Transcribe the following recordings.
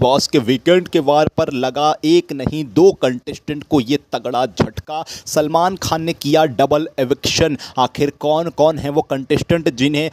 Boss के weekend के वार पर लगा एक नहीं, दो कंटेस्टेंट को ये तगड़ा झटका। सलमान खान ने किया डबल एविक्शन आखिर कौन कौन है वो कंटेस्टेंट जिन्हें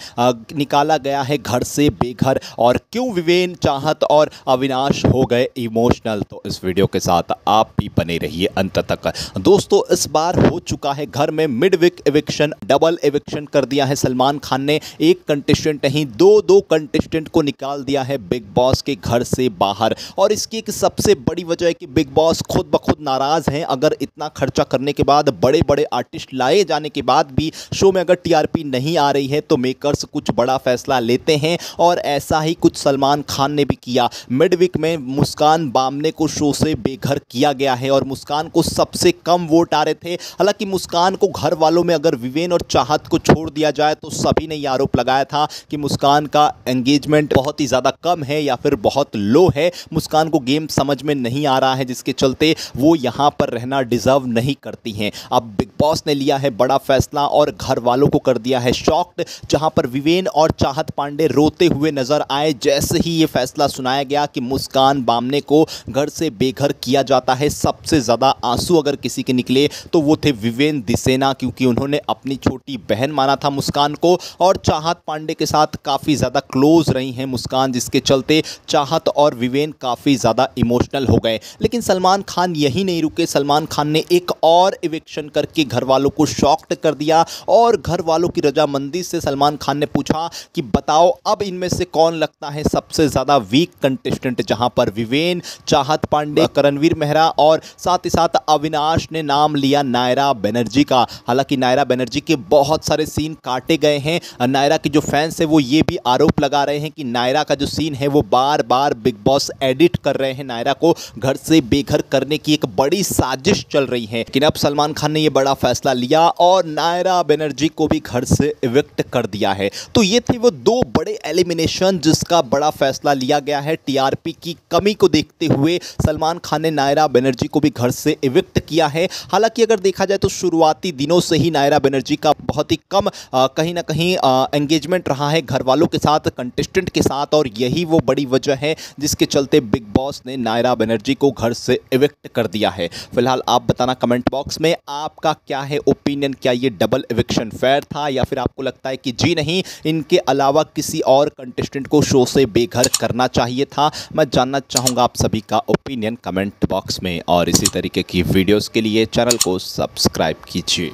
निकाला गया है घर से बेघर? और क्यों विवेन, चाहत और अविनाश हो गए इमोशनल तो इस वीडियो के साथ आप भी बने रहिए अंत तक। दोस्तों, इस बार हो चुका है घर में mid week eviction double eviction कर दिया है सलमान खान ने। एक कंटेस्टेंट नहीं, दो दो कंटेस्टेंट को निकाल दिया है बिग बॉस के घर से बाहर। और इसकी एक सबसे बड़ी वजह है कि बिग बॉस खुद ब खुद नाराज़ हैं। अगर इतना खर्चा करने के बाद बड़े बड़े आर्टिस्ट लाए जाने के बाद भी शो में अगर टीआरपी नहीं आ रही है तो मेकर्स कुछ बड़ा फैसला लेते हैं। और ऐसा ही कुछ सलमान खान ने भी किया। मिड वीक में मुस्कान बामने को शो से बेघर किया गया है और मुस्कान को सबसे कम वोट आ रहे थे। हालाँकि मुस्कान को घर वालों में अगर विवेन और चाहत को छोड़ दिया जाए तो सभी ने यह आरोप लगाया था कि मुस्कान का एंगेजमेंट बहुत ही ज़्यादा कम है या फिर बहुत लो है। मुस्कान को गेम समझ में नहीं आ रहा है, जिसके चलते वो यहाँ पर रहना डिज़र्व नहीं करती हैं। अब बिग बॉस ने लिया है बड़ा फैसला और घर वालों को कर दिया है शॉक्ड, जहाँ पर विवेन और चाहत पांडे रोते हुए नज़र आए। जैसे ही ये फैसला सुनाया गया कि मुस्कान बामने को घर से बेघर किया जाता है, सबसे ज़्यादा आँसू अगर किसी के निकले तो वो थे विवेन दिसेना, क्योंकि उन्होंने अपनी छोटी बहन माना था मुस्कान को। और चाहत पांडे के साथ काफ़ी ज़्यादा क्लोज रही हैं मुस्कान, जिसके चलते चाहत और विवेन काफ़ी ज़्यादा इमोशनल हो गए। लेकिन सलमान खान यही नहीं रुके। सलमान खान ने एक और इविक्शन करके घर वालों को शॉक्ड कर दिया और घर वालों की रजामंदी से सलमान खान ने पूछा कि बताओ, अब इनमें से कौन लगता है सबसे ज़्यादा वीक कंटेस्टेंट जहाँ पर विवेन, चाहत पांडे, करणवीर मेहरा और साथ ही साथ अविनाश ने नाम लिया नायरा बनर्जी का। हालाँकि नायरा बनर्जी के बहुत सारे सीन काटे गए हैं। नायरा के जो फैंस हैं वो ये भी आरोप लगा रहे हैं कि नायरा का जो सीन है वो बार बार बिग बॉस एडिट कर रहे हैं नायरा को। घर से बेघर करने की एक बड़ी साजिश चल रही है। लेकिन अब सलमान खान ने ये बड़ा फैसला लिया और नायरा बनर्जी को भी घर से इविक्ट कर दिया है। तो ये थे वो दो बड़े एलिमिनेशन जिसका बड़ा फैसला लिया गया है टीआरपी की कमी को देखते हुए। सलमान खान ने नायरा बनर्जी को भी घर से इविक्ट किया है। हालाँकि अगर देखा जाए तो शुरुआती दिनों से ही नायरा बनर्जी का बहुत ही कम कहीं ना कहीं एंगेजमेंट रहा है घर वालों के साथ कंटेस्टेंट के साथ और यही वो बड़ी वजह है जिसके चलते बिग बॉस ने नायरा बनर्जी को घर से इविक्ट कर दिया है। फ़िलहाल आप बताना कमेंट बॉक्स में आपका क्या है ओपिनियन क्या ये डबल इविक्शन फेयर था या फिर आपको लगता है कि जी नहीं, इनके अलावा किसी और कंटेस्टेंट को शो से बेघर करना चाहिए था? मैं जानना चाहूँगा आप सभी का ओपिनियन कमेंट बॉक्स में। और इसी तरीके की वीडियोज़ के लिए चैनल को सब्सक्राइब कीजिए।